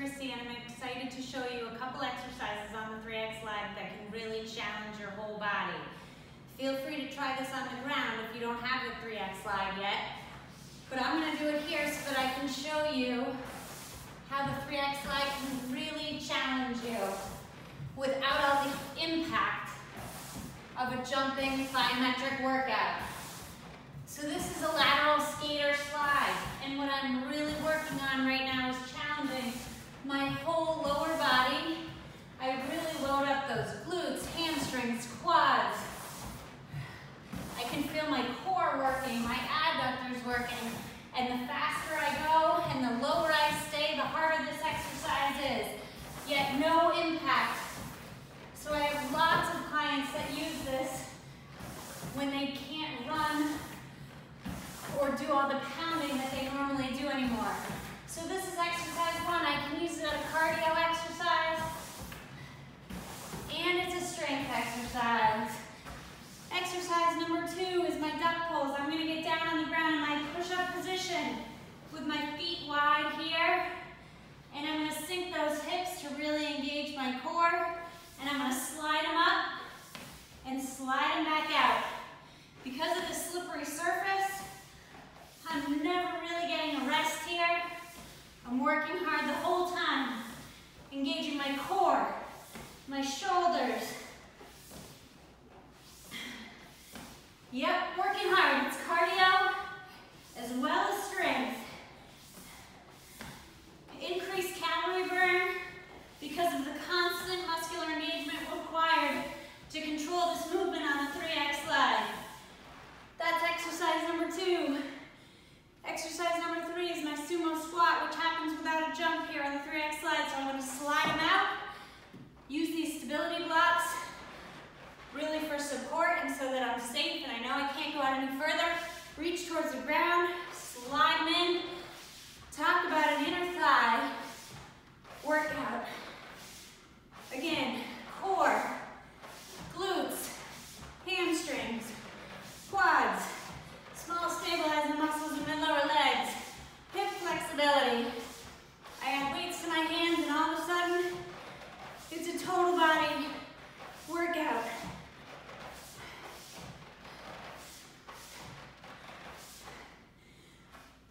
Christy and I'm excited to show you a couple exercises on the 3ACT Slide that can really challenge your whole body. Feel free to try this on the ground if you don't have the 3ACT Slide yet. But I'm gonna do it here so that I can show you how the 3ACT Slide can really challenge you without all the impact of a jumping plyometric workout. So this is a lateral skater slide. And what I'm really working on right now is challenging my whole lower body. I really load up those glutes, hamstrings, quads. I can feel my core working, my adductors working. And the faster I go and the lower I stay, the harder this exercise is. Yet no impact. So I have lots of clients that use this when they can't run or do all the pounding that they normally do anymore. So this is exercise one. I can use it as a cardio exercise and it's a strength exercise. Exercise number two is my duck pulls. I'm gonna get down on the ground in my push-up position with my feet wide here. And I'm gonna sink those hips to really engage my core. I'm gonna slide them up and slide them back out. Because of the slippery surface, I'm never really getting a rest here. I'm working hard the whole time, engaging my core, my shoulders. Yep, working hard. It's cardio as well as strength. Increased calorie burn because of the constant muscular engagement required to control this movement on the 3ACT slide. That's exercise number two. Exercise number three is my sumo squat, which happens without a jump here on the 3ACT slide. So I'm gonna slide them out, use these stability blocks really for support and so that I'm safe and I know I can't go out any further. Reach towards the ground, slide them in. Talk about an inner thigh workout. Again, core, glutes, hamstrings, quads, Small stabilizing muscles in my lower legs. Hip flexibility. I add weights to my hands and all of a sudden, it's a total body workout.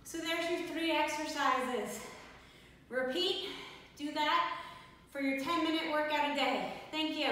So there's your three exercises. Repeat, do that for your 10 minute workout a day. Thank you.